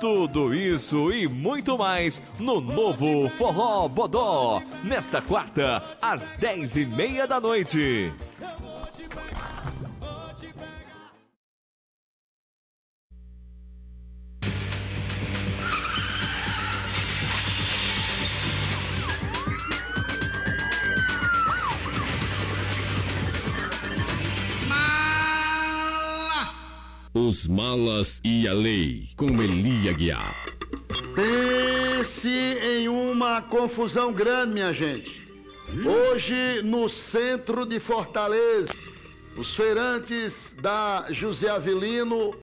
Tudo isso e muito mais no novo Forró Bodó, nesta quarta, às dez e meia da noite. Os Malas e a Lei, com Elia Guiar. Pense em uma confusão grande, minha gente. Hoje, no centro de Fortaleza, os feirantes da José Avelino